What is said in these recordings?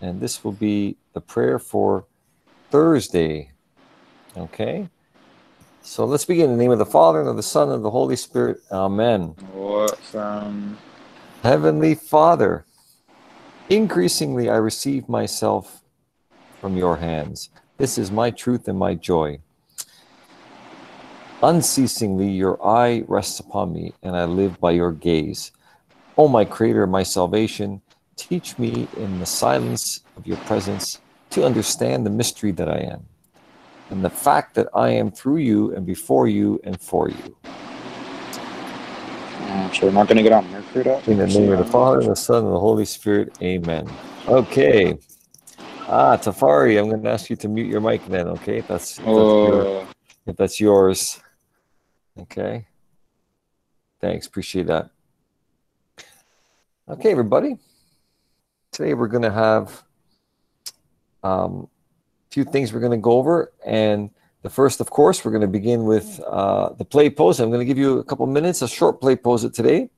And this will be the prayer for Thursday. Okay? So let's begin in the name of the Father, and of the Son, and of the Holy Spirit. Amen. From Heavenly Father, increasingly I receive myself from your hands. This is my truth and my joy. Unceasingly, your eye rests upon me, and I live by your gaze. O my Creator, my salvation, teach me in the silence of your presence to understand the mystery that I am, and the fact that I am through you and before you and for you. Uh, so we're not gonna get on Mercury dot. In the name of the Father, and the Son, and the Holy Spirit. Amen. Okay. Ah, Tafari, I'm going to ask you to mute your mic then, okay? That's, if that's, your- Oh, if that's yours. Okay. Thanks. Appreciate that. Okay, everybody. Today we're going to have um, a few things we're going to go over. And the first, of course, we're going to begin with uh, the play pose. I'm going to give you a couple minutes, a short play pose today,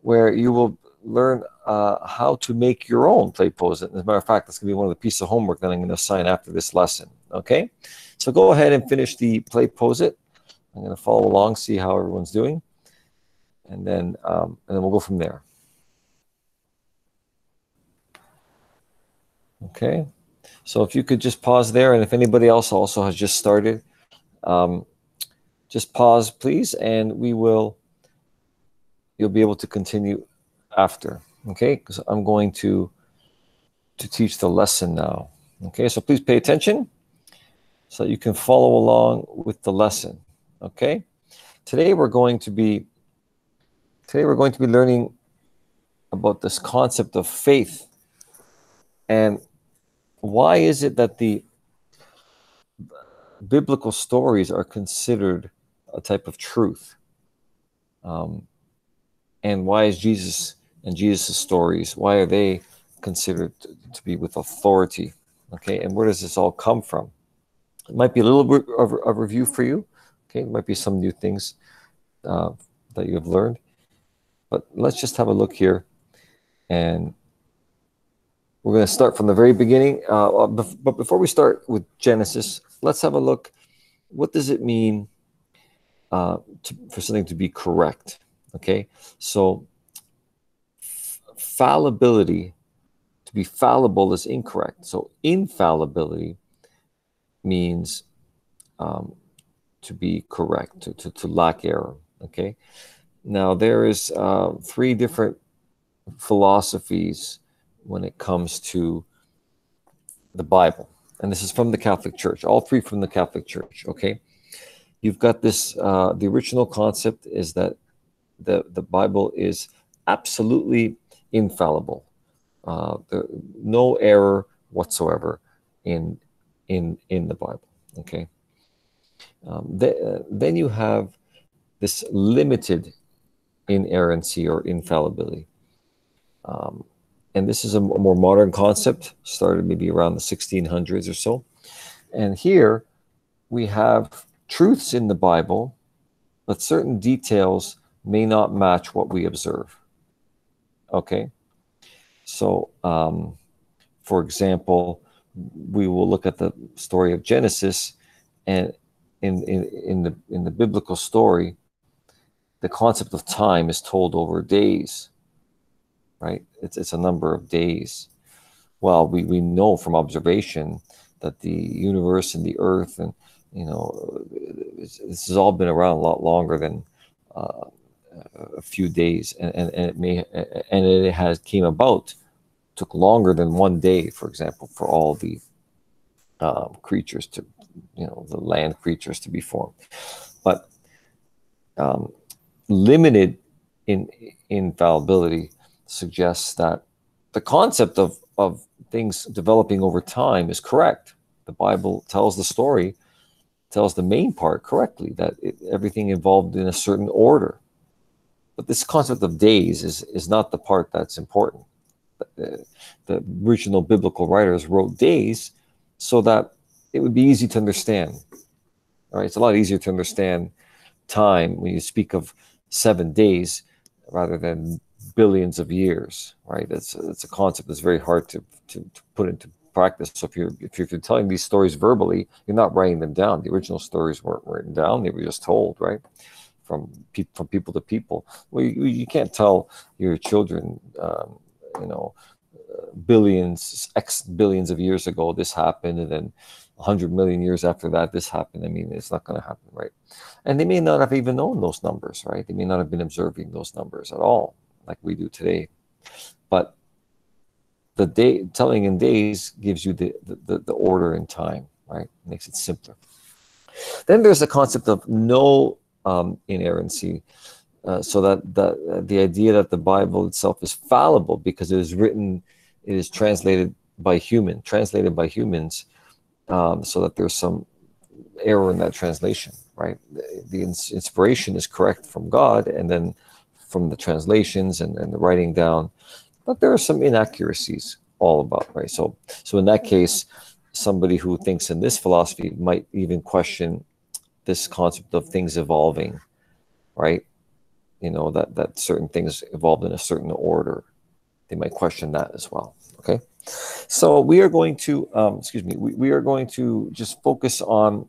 where you will learn uh, how to make your own play pose. As a matter of fact, that's going to be one of the pieces of homework that I'm going to assign after this lesson. Okay, so go ahead and finish the PlayPosit. I'm going to follow along, see how everyone's doing, and then um, and then we'll go from there. Okay, so if you could just pause there, and if anybody else also has just started, um, just pause, please, and we will. You'll be able to continue after. Okay, because I'm going to to teach the lesson now. Okay, so please pay attention so you can follow along with the lesson. Okay, today we're going to be today we're going to be learning about this concept of faith and why is it that the biblical stories are considered a type of truth? Um, and why is jesus and jesus' stories why are they considered to, be with authority? Okay and where does this all come from? It might be a little bit of a review for you. Okay it might be some new things uh, that you have learned. But let's just have a look here and we're going to start from the very beginning. Uh, but before we start with Genesis, let's have a look. What does it mean uh, to, for something to be correct? Okay, so fallibility, to be fallible is incorrect. So infallibility means um, to be correct, to, to, to lack error. Okay, now there is uh, three different philosophies when it comes to the Bible. And this is from the Catholic Church, all three from the Catholic Church, okay? You've got this, uh, the original concept is that the, the Bible is absolutely infallible. Uh, there, no error whatsoever in, in, in the Bible, okay? Um, uh, then you have this limited inerrancy or infallibility. Um, and this is a more modern concept, started maybe around the 1600s or so. And here we have truths in the Bible, but certain details may not match what we observe. Okay? So, um, for example, we will look at the story of Genesis, and in, in, in, the, in the biblical story, the concept of time is told over days right? It's, it's a number of days. Well, we, we know from observation that the universe and the earth and, you know, this has all been around a lot longer than uh, a few days. And, and, and it may, and it has came about, took longer than one day, for example, for all the um, creatures to, you know, the land creatures to be formed. But um, limited in infallibility suggests that the concept of, of things developing over time is correct. The Bible tells the story, tells the main part correctly, that it, everything evolved in a certain order. But this concept of days is, is not the part that's important. The, the original biblical writers wrote days so that it would be easy to understand. All right, it's a lot easier to understand time when you speak of seven days rather than billions of years, right? It's it's a concept that's very hard to, to, to put into practice. So if you're if you're telling these stories verbally, you're not writing them down. The original stories weren't written down; they were just told, right? From pe- from people to people. Well, you, you can't tell your children, um, you know, billions, X billions of years ago, this happened, and then 100 million years after that, this happened. I mean, it's not going to happen, right? And they may not have even known those numbers, right? They may not have been observing those numbers at all, like we do today. But the day telling in days gives you the, the, the order in time, right? Makes it simpler. Then there's the concept of no um, inerrancy. Uh, so that the, the idea that the Bible itself is fallible because it is written it is translated by human, translated by humans, um, so that there's some error in that translation, right? The, the ins- inspiration is correct from God, and then from the translations and, and the writing down, but there are some inaccuracies all about, right? So, so in that case, somebody who thinks in this philosophy might even question this concept of things evolving, right? You know that that certain things evolved in a certain order, they might question that as well. Okay, so we are going to, um, excuse me, we, we are going to just focus on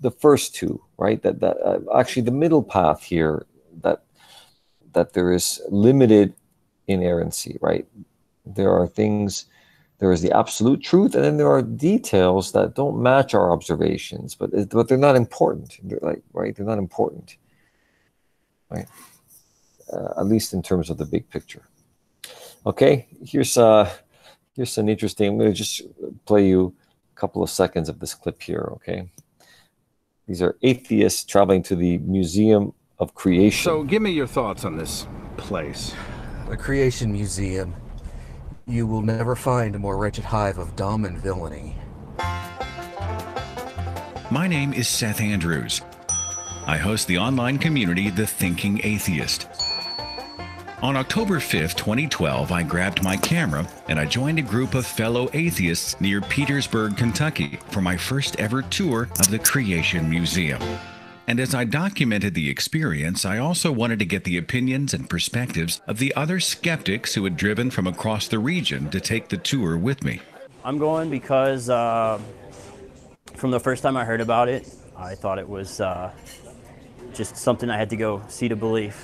the first two, right? That that uh, actually the middle path here that that there is limited inerrancy, right? There are things, there is the absolute truth, and then there are details that don't match our observations, but but they're not important. They're like right, they're not important, right? Uh, at least in terms of the big picture. Okay, here's uh here's an interesting. I'm going to just play you a couple of seconds of this clip here. Okay, these are atheists traveling to the Museum of Creation. So, give me your thoughts on this place. The Creation Museum. You will never find a more wretched hive of dumb and villainy. My name is Seth Andrews. I host the online community The Thinking Atheist. On October 5, 2012, I grabbed my camera and I joined a group of fellow atheists near Petersburg, Kentucky for my first ever tour of the Creation Museum. And as I documented the experience, I also wanted to get the opinions and perspectives of the other skeptics who had driven from across the region to take the tour with me. I'm going because uh, from the first time I heard about it, I thought it was uh, just something I had to go see to believe.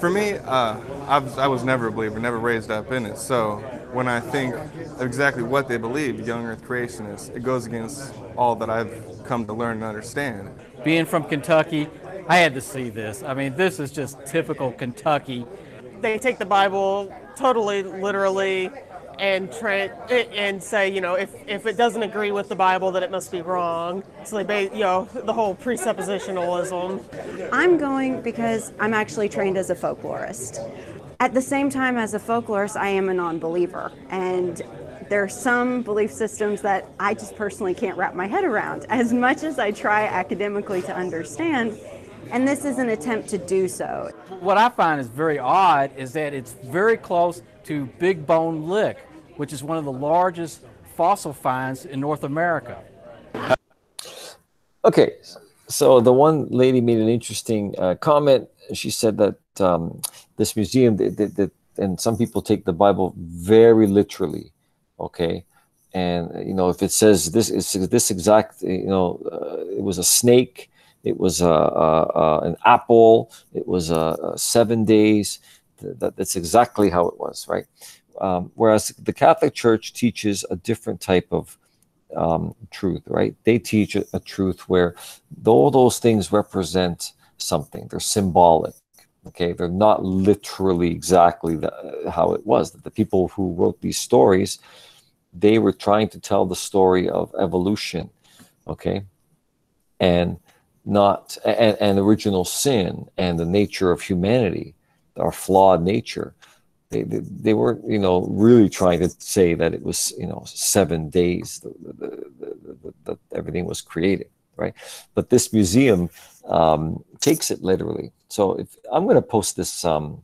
For me, uh, I, was, I was never a believer, never raised up in it. So when I think exactly what they believe, young Earth creationists, it goes against all that I've come to learn and understand. Being from Kentucky, I had to see this. I mean, this is just typical Kentucky. They take the Bible totally literally and try and say, you know, if, if it doesn't agree with the Bible, then it must be wrong. So they, you know, the whole presuppositionalism. I'm going because I'm actually trained as a folklorist. At the same time, as a folklorist, I am a non-believer, and there are some belief systems that I just personally can't wrap my head around. As much as I try academically to understand, and this is an attempt to do so. What I find is very odd is that it's very close to Big Bone Lick, which is one of the largest fossil finds in North America. Okay, so the one lady made an interesting uh, comment. She said that um, this museum, that, that, that, and some people take the Bible very literally. Okay, and you know if it says this is this exact, you know, uh, it was a snake, it was a, a, a an apple, it was a, seven days. That, that's exactly how it was, right? Um, whereas the Catholic Church teaches a different type of um, truth, right? They teach a, a truth where all those things represent something. They're symbolic. Okay, they're not literally exactly the, how it was. That the people who wrote these stories, they were trying to tell the story of evolution. Okay, and not and, and original sin and the nature of humanity, our flawed nature. They, they, they weren't you know really trying to say that it was you know seven days that everything was created right? But this museum um, takes it literally. So if i'm going to post this um,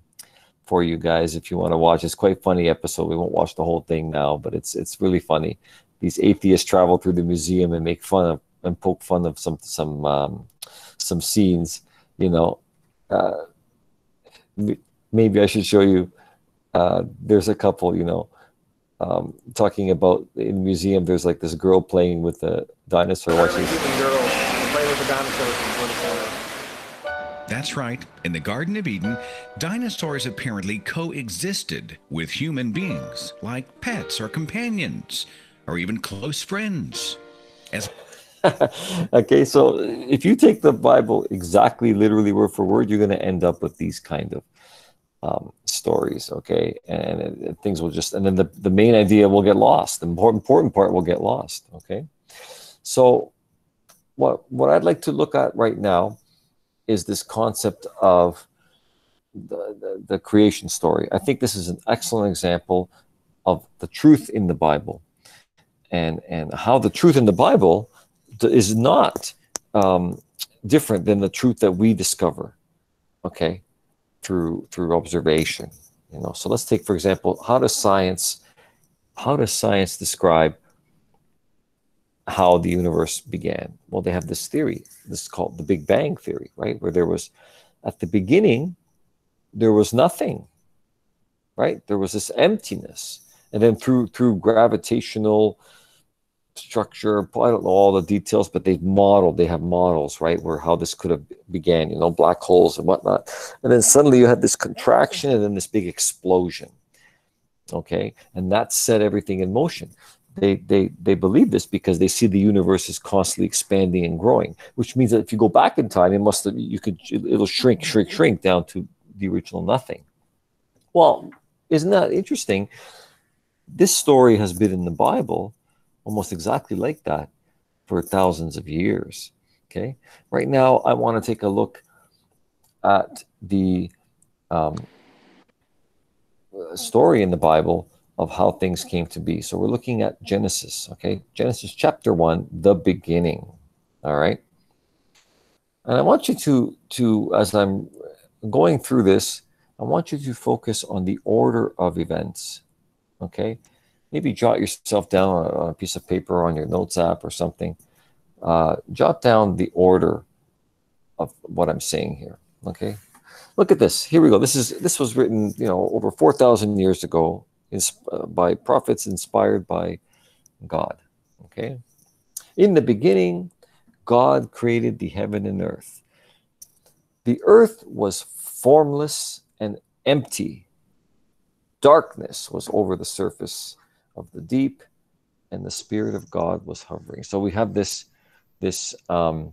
for you guys if you want to watch it's quite funny episode we won't watch the whole thing now but it's it's really funny these atheists travel through the museum and make fun of and poke fun of some some um, some scenes you know uh, maybe I should show you. Uh, there's a couple, you know, um, talking about in the museum. There's like this girl playing with a dinosaur. Watching. That's right. In the Garden of Eden, dinosaurs apparently coexisted with human beings, like pets or companions, or even close friends. As okay, so if you take the Bible exactly literally word for word, you're going to end up with these kind of um, stories, okay? And, and things will just, and then the, the main idea will get lost. The more important part will get lost, okay? So what, what I'd like to look at right now is this concept of the, the, the creation story. I think this is an excellent example of the truth in the Bible and, and how the truth in the Bible is not um, different than the truth that we discover, okay, through through observation. You know, so let's take for example, how does science how does science describe how the universe began? Well, they have this theory. This is called the Big Bang theory, right? Where there was at the beginning there was nothing, right? There was this emptiness, and then through through gravitational structure. I don't know all the details, but they've modeled, they have models, right, where how this could have began, you know, black holes and whatnot. And then suddenly you had this contraction and then this big explosion. Okay. And that set everything in motion. They, they, they believe this because they see the universe is constantly expanding and growing, which means that if you go back in time, it must have, you could, it'll shrink, shrink, shrink down to the original nothing. Well, isn't that interesting? This story has been in the Bible almost exactly like that for thousands of years. Okay. Right now, I want to take a look at the um, story in the Bible of how things came to be. So we're looking at Genesis. Okay. Genesis chapter one, the beginning. All right. And I want you to, to as I'm going through this, I want you to focus on the order of events. Okay maybe jot yourself down on a piece of paper on your notes app or something. Uh, jot down the order of what I'm saying here. Okay, look at this. Here we go. This is this was written, you know, over four thousand years ago, by prophets inspired by God. Okay, in the beginning, God created the heaven and earth. The earth was formless and empty. Darkness was over the surface of the deep, and the Spirit of God was hovering. So we have this, this um,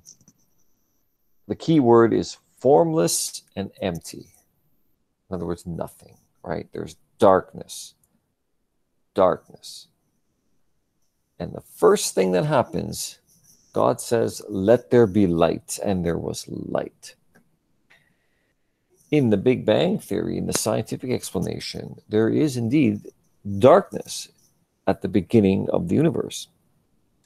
the key word is formless and empty. In other words, nothing, right? There's darkness, darkness. And the first thing that happens, God says, Let there be light, and there was light. In the Big Bang Theory, in the scientific explanation, there is indeed darkness at the beginning of the universe.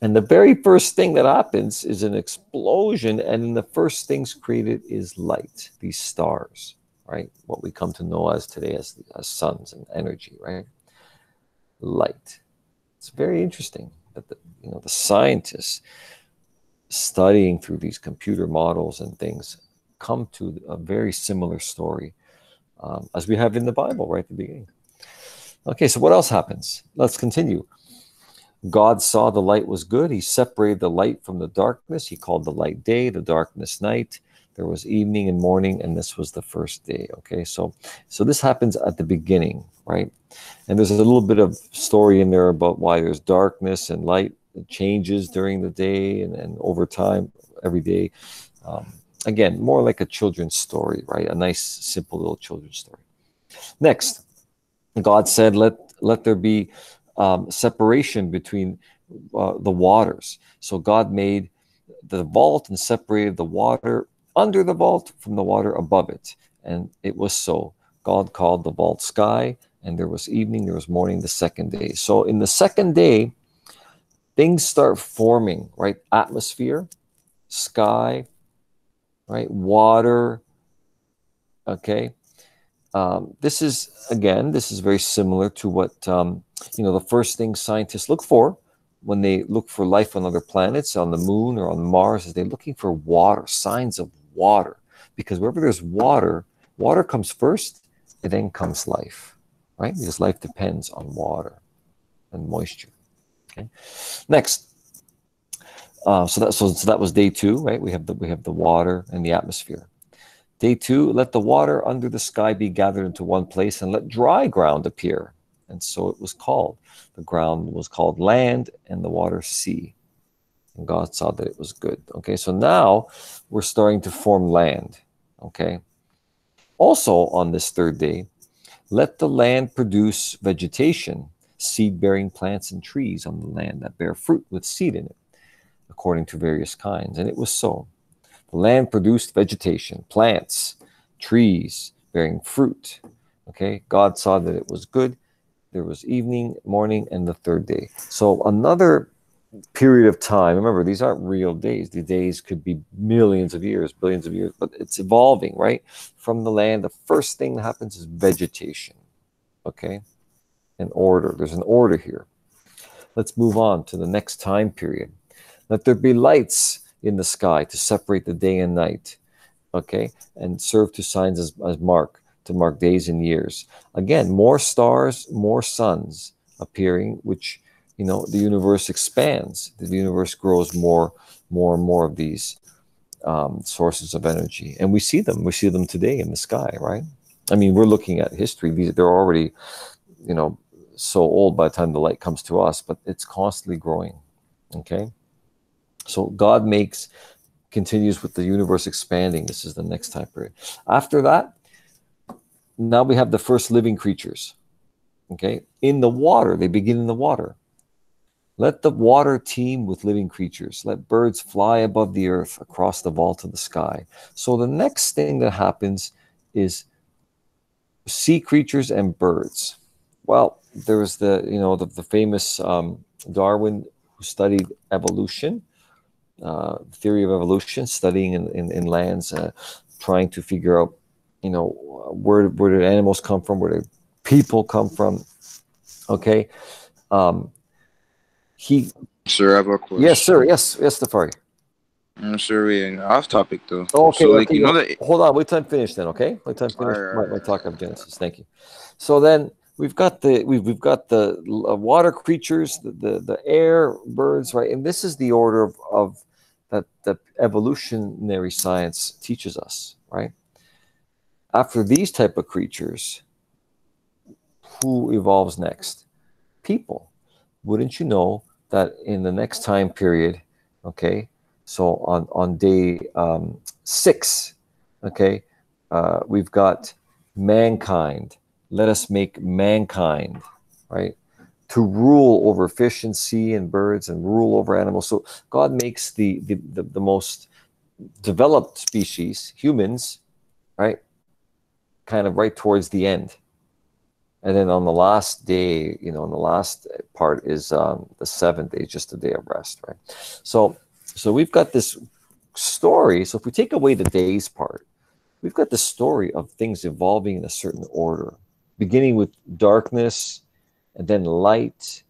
And the very first thing that happens is an explosion, and the first things created is light, these stars, right? What we come to know as today as, as suns and energy, right? Light. It's very interesting that the, you know the scientists studying through these computer models and things come to a very similar story um, as we have in the Bible right at the beginning. Okay, so what else happens? Let's continue. God saw the light was good. He separated the light from the darkness. He called the light day, the darkness night. There was evening and morning, and this was the first day. Okay, so so this happens at the beginning, right? And there's a little bit of story in there about why there's darkness and light changes during the day and, and over time, every day. Um, again, more like a children's story, right? A nice, simple little children's story. Next, God said, "Let let there be um, separation between uh, the waters." So God made the vault and separated the water under the vault from the water above it, and it was so. God called the vault sky, and there was evening, there was morning, the second day. So in the second day, things start forming. Right, atmosphere, sky, right, water. Okay, um, this is, again, this is very similar to what, um, you know, the first thing scientists look for when they look for life on other planets, on the moon or on Mars, is they're looking for water, signs of water. Because wherever there's water, water comes first and then comes life, right? Because life depends on water and moisture. Okay. Next. Uh, so that so, so that was day two, right? We have the we have the water and the atmosphere. Day two, let the water under the sky be gathered into one place and let dry ground appear. And so it was called. The ground was called land and the water sea. And God saw that it was good. Okay, so now we're starting to form land. Okay. Also on this third day, let the land produce vegetation, seed bearing plants and trees on the land that bear fruit with seed in it, according to various kinds. And it was so. The land produced vegetation, plants, trees bearing fruit. Okay, God saw that it was good. There was evening, morning, and the third day. So another period of time. Remember, these aren't real days. The days could be millions of years, billions of years, but it's evolving, right? From the land, the first thing that happens is vegetation. Okay? An order. There's an order here. Let's move on to the next time period. Let there be lights in the sky to separate the day and night. Okay? And serve to signs as, as mark, to mark days and years. Again, more stars, more suns appearing, which you know the universe expands the universe grows more more and more of these um, sources of energy. And we see them we see them today in the sky right? I mean we're looking at history. These they're already you know so old by the time the light comes to us but it's constantly growing okay? So god makes continues with the universe expanding. This is the next time period. After that now we have the first living creatures okay? In the water they begin in the water let the water teem with living creatures. Let birds fly above the earth across the vault of the sky. So the next thing that happens is sea creatures and birds. Well, there was the you know the, the famous um, Darwin who studied evolution, uh, theory of evolution, studying in, in, in lands, uh, trying to figure out you know where where did animals come from, where did people come from. Okay. Um, he Sir, I have a question. yes sir. Yes yes Tafari. I'm sure we're off topic though. Oh, okay, So like you know that hold on. Wait till i'm finished then okay? Wait till i'm finished Alright, my, alright, my talk of genesis. Thank you. So then we've got the we've, we've got the uh, water creatures the, the the air birds right? And this is the order of, of that the evolutionary science teaches us right? After these type of creatures who evolves next? People. Wouldn't you know that in the next time period okay so on on day um, six okay uh, we've got mankind. Let us make mankind right to rule over fish and sea and birds and rule over animals. So god makes the the, the, the most developed species humans right kind of right towards the end and then on the last day you know on the last part is um, the seventh day just a day of rest right? So so we've got this story. So if we take away the days part we've got the story of things evolving in a certain order beginning with darkness and then light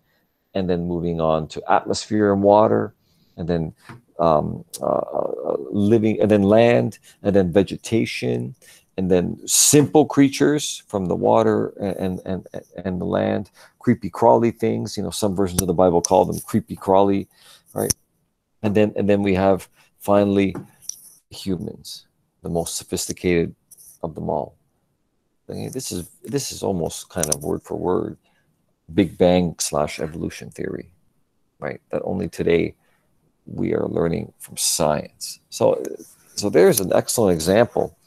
and then moving on to atmosphere and water and then um, uh, uh, living and then land and then vegetation and then simple creatures from the water and and and the land creepy crawly things you know some versions of the bible call them creepy crawly right? And then and then we have finally humans the most sophisticated of them all. I mean, this is this is almost kind of word for word big bang slash evolution theory right? That only today we are learning from science. So so there's an excellent example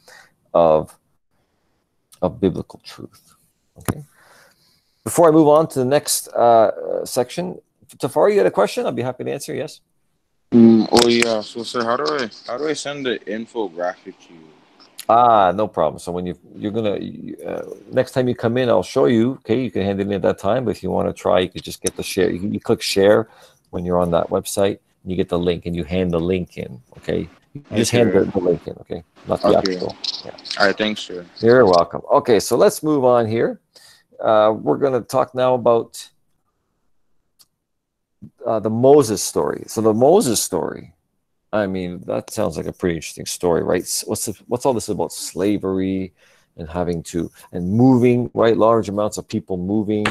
of of biblical truth. Okay. Before I move on to the next uh, section, Tafari, you had a question? I'll be happy to answer. Yes. Mm, oh yeah. So sir, how do I how do I send the infographic to you? Ah, no problem. So when you you're gonna uh, next time you come in, I'll show you. Okay, you can hand it in at that time. But if you want to try, you could just get the share. You, you click share when you're on that website, and you get the link, and you hand the link in. Okay, you just hand the, the link in. Okay, not the Okay. actual. Yeah. All right, thanks, sir. You're welcome. Okay, so let's move on here. Uh, we're going to talk now about uh, the Moses story. So the Moses story, I mean, that sounds like a pretty interesting story, right? What's the, what's all this about slavery and having to and moving right large amounts of people moving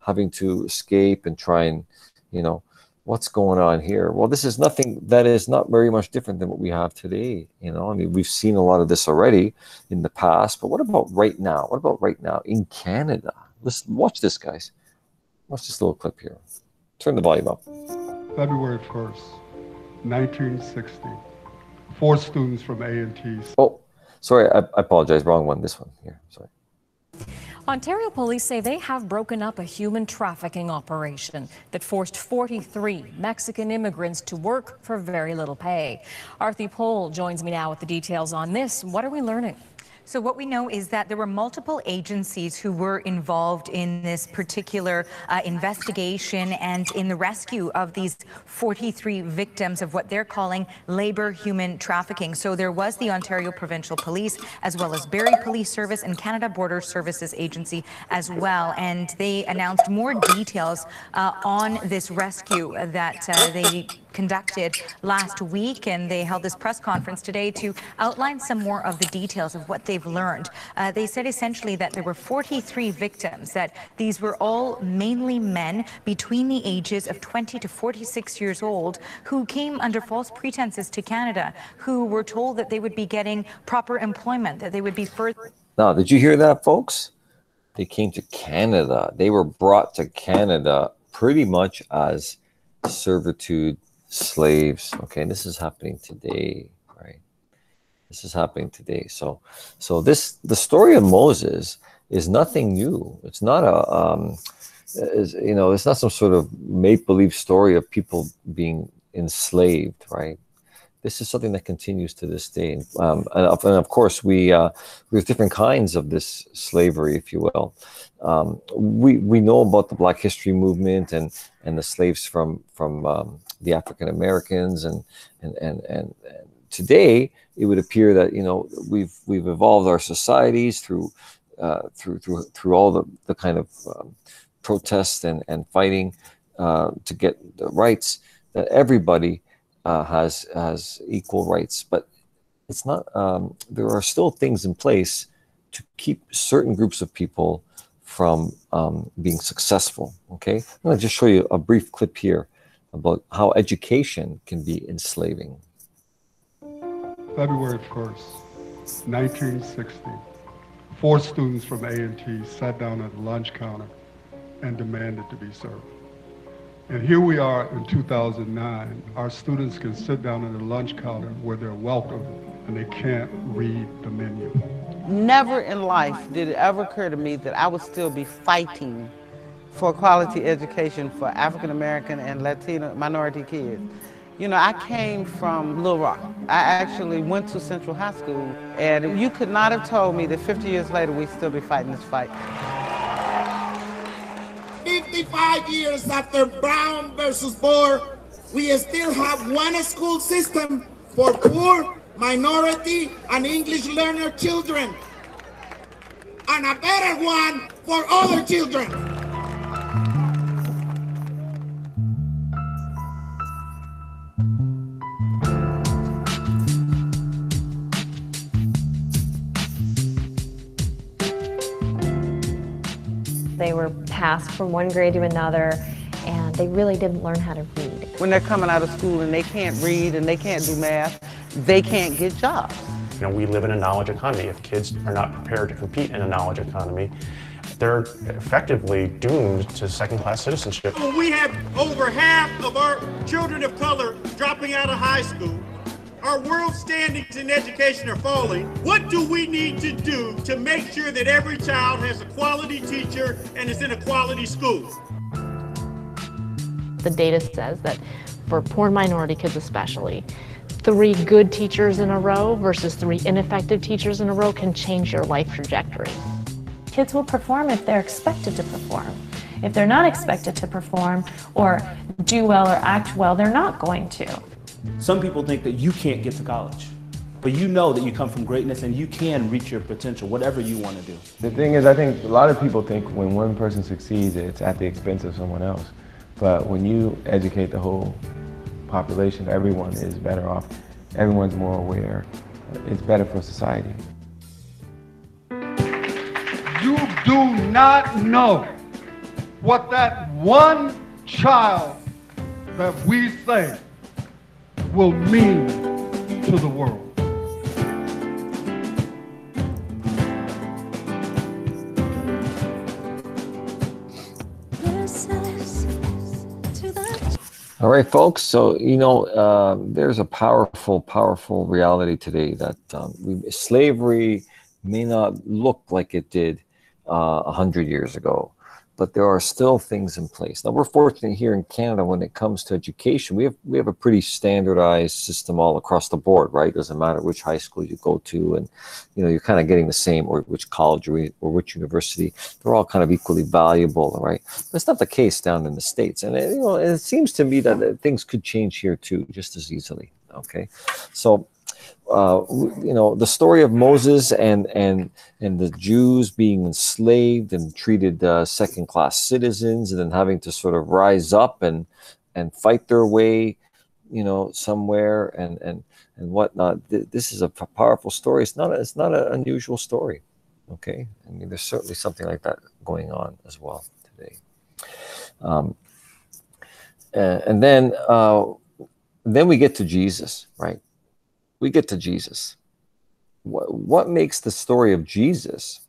having to escape and try and you know what's going on here? Well this is nothing that is not very much different than what we have today you know? I mean we've seen a lot of this already in the past but what about right now? What about right now in canada? Let's watch this guys. Watch this little clip here. Turn the volume up. February 1st 1960 four students from a&t oh sorry I, I apologize. Wrong one this one. Here sorry Ontario police say they have broken up a human trafficking operation that forced 43 Mexican immigrants to work for very little pay. Aarti Pole joins me now with the details on this. What are we learning? So what we know is that there were multiple agencies who were involved in this particular uh, investigation and in the rescue of these 43 victims of what they're calling labor human trafficking. So there was the Ontario Provincial Police as well as Barrie Police Service and Canada Border Services Agency as well. And they announced more details uh, on this rescue that uh, they conducted last week, and they held this press conference today to outline some more of the details of what they've learned. Uh, they said essentially that there were 43 victims, that these were all mainly men between the ages of 20 to 46 years old who came under false pretenses to Canada, who were told that they would be getting proper employment, that they would be further. Now, did you hear that, folks? They came to Canada. They were brought to Canada pretty much as servitude slaves. Okay, this is happening today? This is happening today. So, so this the story of Moses is nothing new. It's not a, um, is, you know, it's not some sort of make believe story of people being enslaved, right? This is something that continues to this day, um, and, of, and, of, course, we uh, there's different kinds of this slavery, if you will. Um, we we know about the Black History movement and and the slaves from from um, the African Americans and, and and and and today it would appear that you know we've we've evolved our societies through uh, through through through all the the kind of um, protests and and fighting uh, to get the rights that everybody uh, has has equal rights, but it's not. Um, there are still things in place to keep certain groups of people from um, being successful. Okay, I'm going to just show you a brief clip here about how education can be enslaving. February 1st, 1960, four students from A&T sat down at the lunch counter and demanded to be served. And here we are in 2009. Our students can sit down at the lunch counter where they're welcome and they can't read the menu. Never in life did it ever occur to me that I would still be fighting for quality education for African American and Latino minority kids. You know, I came from Little Rock. I actually went to Central High School, and you could not have told me that 50 years later we'd still be fighting this fight. 55 years after Brown versus Board, we still have one school system for poor, minority, and English learner children, and a better one for other children. Passed from one grade to another, and they really didn't learn how to read. When they're coming out of school and they can't read and they can't do math, they can't get jobs. You know, we live in a knowledge economy. If kids are not prepared to compete in a knowledge economy, they're effectively doomed to second-class citizenship. We have over half of our children of color dropping out of high school our world standings in education are falling. What do we need to do to make sure that every child has a quality teacher and is in a quality school? The data says that for poor minority kids especially, three good teachers in a row versus three ineffective teachers in a row can change your life trajectory. Kids will perform if they're expected to perform. If they're not expected to perform or do well or act well, they're not going to. Some people think that you can't get to college, but you know that you come from greatness and you can reach your potential, whatever you want to do. The thing is, I think a lot of people think when one person succeeds, it's at the expense of someone else. But when you educate the whole population, everyone is better off. Everyone's more aware. It's better for society. You do not know what that one child that we say will mean to the world. All right, folks. So you know, uh, there's a powerful, powerful reality today that um, we, slavery may not look like it did uh, a hundred years ago, but there are still things in place. Now we're fortunate here in Canada when it comes to education. We have we have a pretty standardized system all across the board, right? Doesn't matter which high school you go to, and you know you're kind of getting the same, or which college or, or which university. They're all kind of equally valuable, right? But it's not the case down in the states, and it, you know it seems to me that uh, things could change here too, just as easily. Okay, so uh, you know the story of Moses and and and the Jews being enslaved and treated uh, second class citizens and then having to sort of rise up and and fight their way you know somewhere and and and whatnot. This is a powerful story. It's not a, it's not an unusual story okay? I mean there's certainly something like that going on as well today. Um, and, and then uh, then we get to Jesus right we get to Jesus. What, what makes the story of Jesus,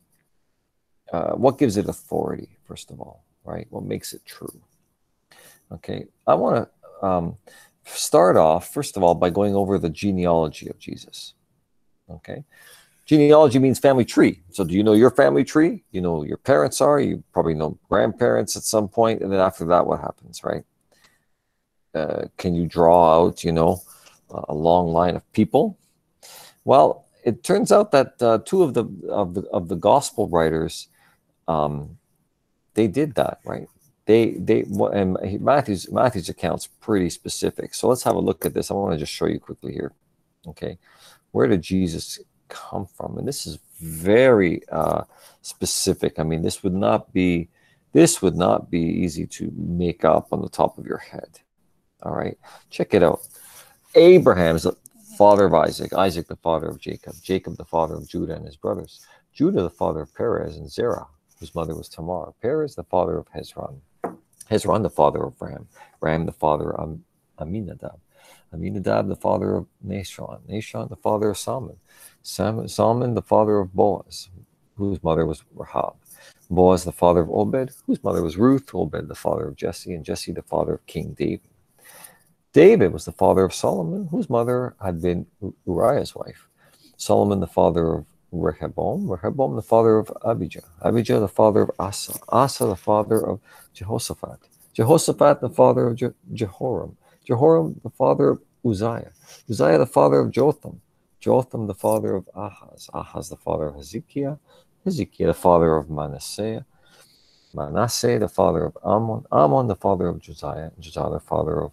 uh, what gives it authority, first of all, right? What makes it true? Okay, I want to um, start off, first of all, by going over the genealogy of Jesus. Okay, genealogy means family tree. So, do you know your family tree? You know your parents are. You probably know grandparents at some point, and then after that, what happens, right? Uh, can you draw out, you know, a long line of people. Well, it turns out that uh, two of the of the of the gospel writers, um, they did that right. They they and Matthew's Matthew's account's pretty specific. So let's have a look at this. I want to just show you quickly here. Okay, where did Jesus come from? And this is very uh, specific. I mean, this would not be this would not be easy to make up on the top of your head. All right, check it out. Abraham is the father of Isaac, Isaac the father of Jacob, Jacob the father of Judah and his brothers, Judah the father of Perez and Zerah, whose mother was Tamar, Perez the father of Hezron, Hezron the father of Ram, Ram the father of Amminadab, Amminadab the father of Nahshon, Nahshon the father of Salmon, Salmon the father of Boaz, whose mother was Rahab, Boaz the father of Obed, whose mother was Ruth, Obed the father of Jesse, and Jesse the father of King David. David was the father of Solomon, whose mother had been Uriah's wife. Solomon, the father of Rehoboam, Rehoboam, the father of Abijah, Abijah, the father of Asa, Asa, the father of Jehoshaphat, Jehoshaphat, the father of Je- Jehoram, Jehoram, the father of Uzziah, Uzziah, the father of Jotham, Jotham, the father of Ahaz, Ahaz, the father of Hezekiah, Hezekiah, the father of Manasseh, Manasseh, the father of Amon, Amon, the father of Josiah, Josiah, the father of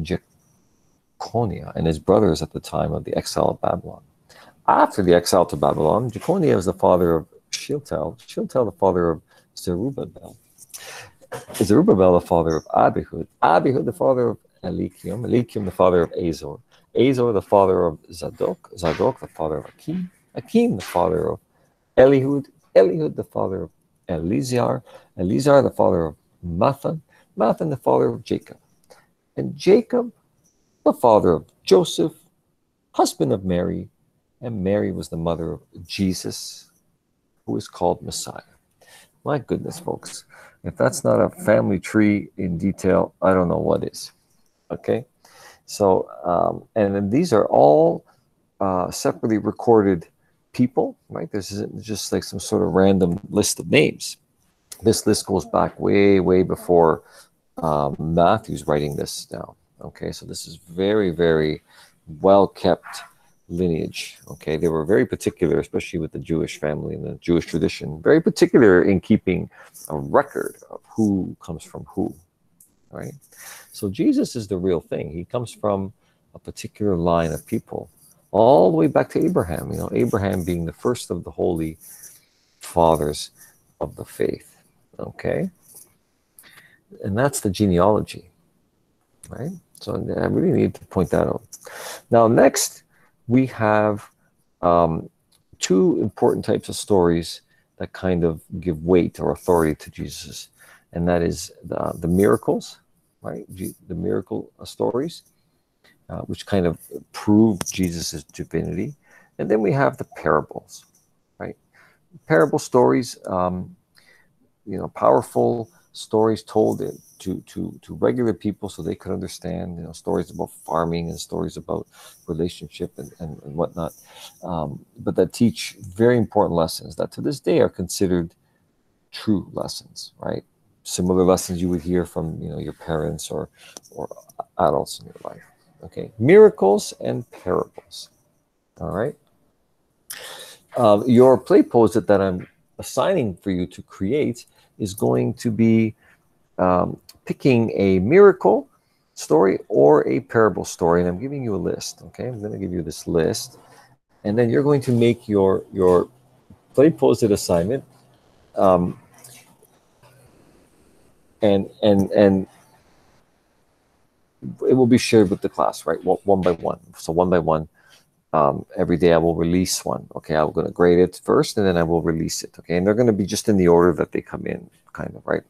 Jeconiah and his brothers at the time of the exile of Babylon. After the exile to Babylon, Jeconiah was the father of Shealtiel, Shealtiel the father of Zerubbabel, Zerubbabel the father of Abihud, Abihud the father of Eliakim, Eliakim the father of Azor, Azor the father of Zadok, Zadok the father of Akim, Akim the father of Elihud, Elihud the father of Eleazar, Eleazar the father of Matthan, Matthan the father of Jacob, and Jacob, the father of Joseph, husband of Mary, and Mary was the mother of Jesus, who is called Messiah. My goodness, folks, if that's not a family tree in detail, I don't know what is. Okay, so um, and then these are all uh, separately recorded people, right? This isn't just like some sort of random list of names. This list goes back way, way before um, Matthew's writing this down. Okay, so this is very, very well kept lineage. Okay, they were very particular, especially with the Jewish family and the Jewish tradition, very particular in keeping a record of who comes from who. Right? So Jesus is the real thing. He comes from a particular line of people, all the way back to Abraham. You know, Abraham being the first of the holy fathers of the faith. Okay and that's the genealogy, right? So I really need to point that out. Now, next, we have um, two important types of stories that kind of give weight or authority to Jesus, and that is the, the miracles, right? The miracle stories, uh, which kind of prove Jesus' divinity. And then we have the parables, right? Parable stories, um, you know, powerful stories told to to to regular people so they could understand you know stories about farming and stories about relationship and, and, and whatnot. Um, but that teach very important lessons that to this day are considered true lessons right? Similar lessons you would hear from you know your parents or or adults in your life. Okay miracles and parables. All right? Uh, your PlayPosit that i'm assigning for you to create is going to be um, picking a miracle story or a parable story. And I'm giving you a list. Okay, I'm going to give you this list, and then you're going to make your your PlayPosit assignment. Um, and and and it will be shared with the class, right? One by one. So one by one, um, every day I will release one. Okay, I'm going to grade it first, and then I will release it. Okay, and they're going to be just in the order that they come in, kind of right.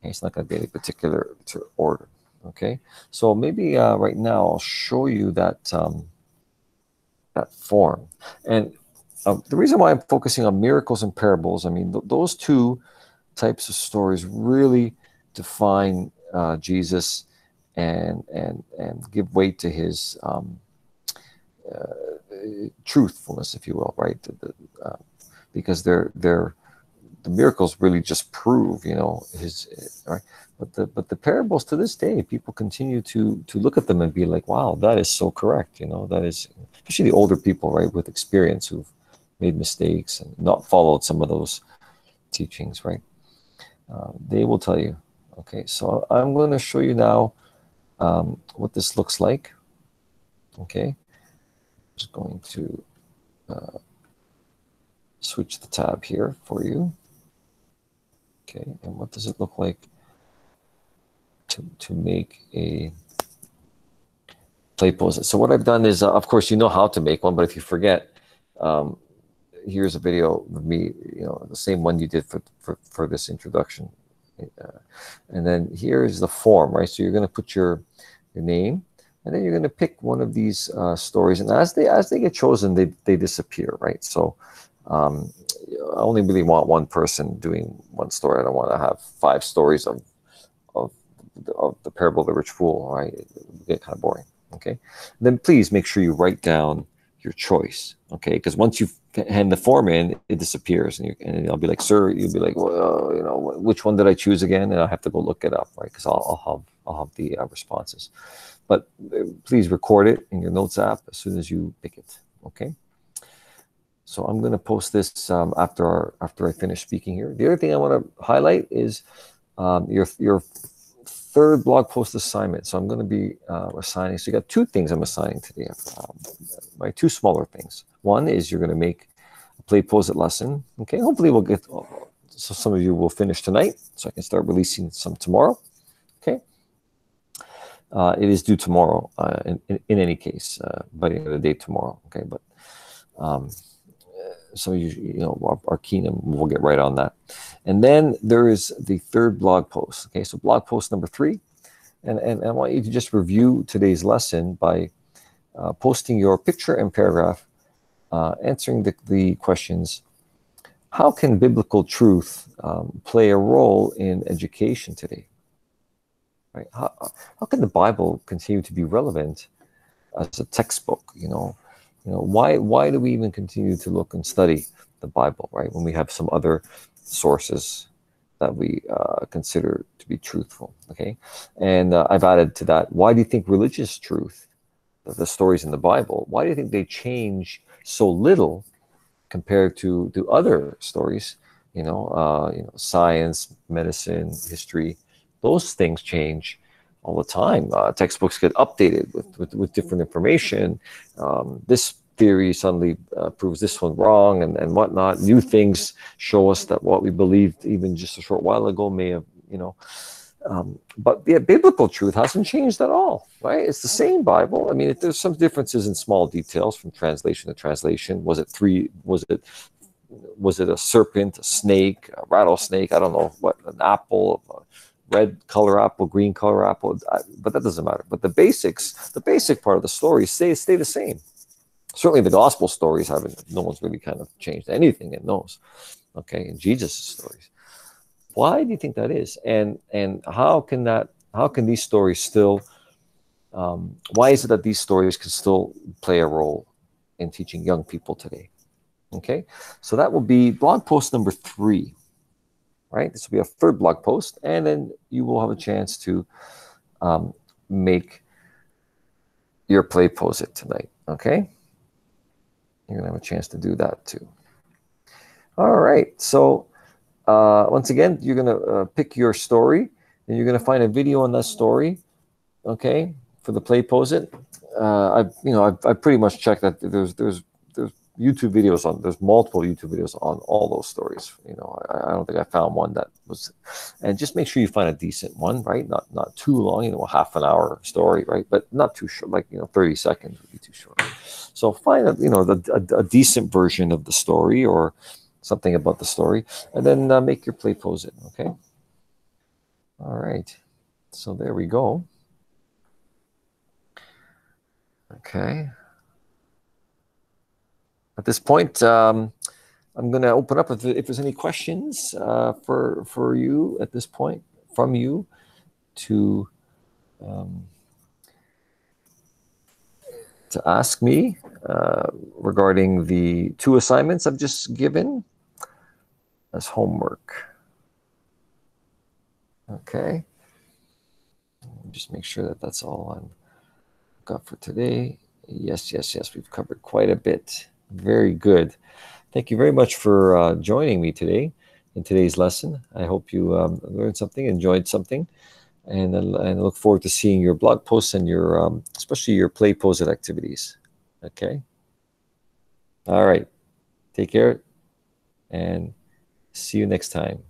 Okay, it's not going to be any particular order. Okay, so maybe uh, right now I'll show you that um, that form, and uh, the reason why I'm focusing on miracles and parables, I mean th those two types of stories really define uh, Jesus and and and give weight to his um, truthfulness, if you will, right? The, the, uh, because they're they're the miracles really just prove, you know, his right. But the but the parables to this day, people continue to to look at them and be like, wow, that is so correct. You know, that is especially the older people, right, with experience who've made mistakes and not followed some of those teachings, right? Uh, they will tell you. Okay, so I'm going to show you now um, what this looks like. Okay, just going to uh, switch the tab here for you. Okay, and what does it look like to, to make a play pose? So what I've done is, uh, of course, you know how to make one, but if you forget, um, here's a video of me, you know, the same one you did for, for, for this introduction. Uh, and then here's the form, right? So you're going to put your, your name, and then you're going to pick one of these uh, stories. And as they as they get chosen, they, they disappear, right? So um, I only really want one person doing one story. I don't want to have five stories of of, of the parable of the rich fool. Right, it would get kind of boring. Okay, then please make sure you write down your choice. Okay, because once you hand the form in, it disappears, and, you, and I'll be like, "Sir," you'll be like, "Well, you know, which one did I choose again?" And I have to go look it up, right? Because I'll, I'll have I'll have the uh, responses. But uh, please record it in your notes app as soon as you pick it. Okay. So I'm going to post this um, after our, after I finish speaking here. The other thing I want to highlight is um, your your third blog post assignment. So I'm going to be uh, assigning. So you got two things I'm assigning today. Um, my two smaller things. One is you're going to make a PlayPosit lesson. Okay. Hopefully we'll get. So some of you will finish tonight, so I can start releasing some tomorrow. Okay. Uh, it is due tomorrow. Uh, in, in, in, any case, uh, by the end of the day tomorrow. Okay, but. Um, so you, you know our, our kingdom we'll get right on that and then there is the third blog post okay so blog post number three and, and, and i want you to just review today's lesson by uh, posting your picture and paragraph uh, answering the, the questions how can biblical truth um, play a role in education today right how, how can the bible continue to be relevant as a textbook you know you know, why why do we even continue to look and study the Bible, right? When we have some other sources that we uh, consider to be truthful, okay? And uh, I've added to that. Why do you think religious truth, the, the stories in the Bible, why do you think they change so little compared to to other stories? You know, uh, you know, science, medicine, history, those things change all the time. Uh, textbooks get updated with, with, with different information. Um, this theory suddenly uh, proves this one wrong and, and whatnot. New things show us that what we believed even just a short while ago may have, you know. Um, but yeah, biblical truth hasn't changed at all, right? It's the same Bible. I mean, there's some differences in small details from translation to translation. Was it three? Was it was it a serpent, a snake, a rattlesnake? I don't know what, an apple, red color apple, green color apple, but that doesn't matter. But the basics, the basic part of the story stay stay the same. Certainly, the gospel stories haven't. No one's really kind of changed anything in those. Okay, in Jesus' stories. Why do you think that is? And and how can that? How can these stories still? Um, why is it that these stories can still play a role in teaching young people today? Okay, so that will be blog post number three, right? This will be a third blog post, and then you will have a chance to um, make your PlayPosit tonight. Okay, you're gonna have a chance to do that too. All right, so uh, once again, you're gonna uh, pick your story, and you're gonna find a video on that story. Okay, for the PlayPosit. Uh, I you know I I pretty much checked that there's there's there's YouTube videos on there's multiple YouTube videos on all those stories. You know I, I don't think I found one that was, and just make sure you find a decent one, right? Not not too long, you know, a half an hour story, right? But not too short, like you know, 30 seconds would be too short. So find a you know the, a, a decent version of the story or something about the story, and then uh, make your PlayPosit. Okay. All right. So there we go. Okay. At this point, um, I'm going to open up if, if, there's any questions uh, for for you at this point from you to um, to ask me uh, regarding the two assignments I've just given as homework. Okay. Just make sure that that's all I've got for today. Yes, yes, yes. We've covered quite a bit. Very good. Thank you very much for uh, joining me today in today's lesson. I hope you um, learned something, enjoyed something, and, and I look forward to seeing your blog posts and your, um, especially your play posted activities. Okay. All right. Take care and see you next time.